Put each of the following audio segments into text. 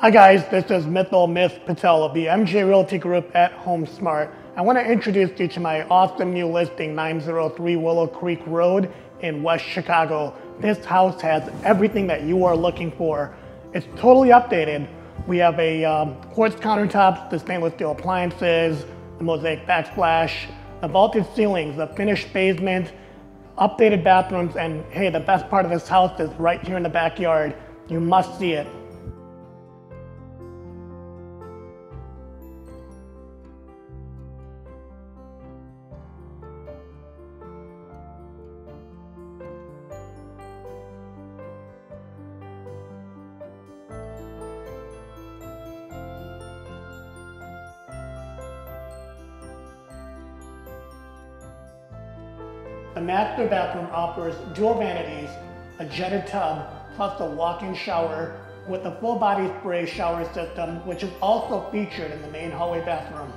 Hi guys, this is Mithil Myth Patel of the MJ Realty Group at HomeSmart. I want to introduce you to my awesome new listing, 903 Willow Creek Road in West Chicago. This house has everything that you are looking for. It's totally updated. We have a um, quartz countertops, the stainless steel appliances, the mosaic backsplash, the vaulted ceilings, the finished basement, updated bathrooms, and hey, the best part of this house is right here in the backyard. You must see it. The master bathroom offers dual vanities, a jetted tub, plus a walk-in shower with a full body spray shower system, which is also featured in the main hallway bathroom.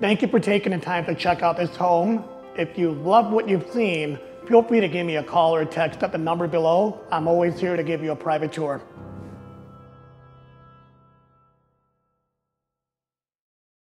Thank you for taking the time to check out this home. If you love what you've seen, feel free to give me a call or text at the number below. I'm always here to give you a private tour.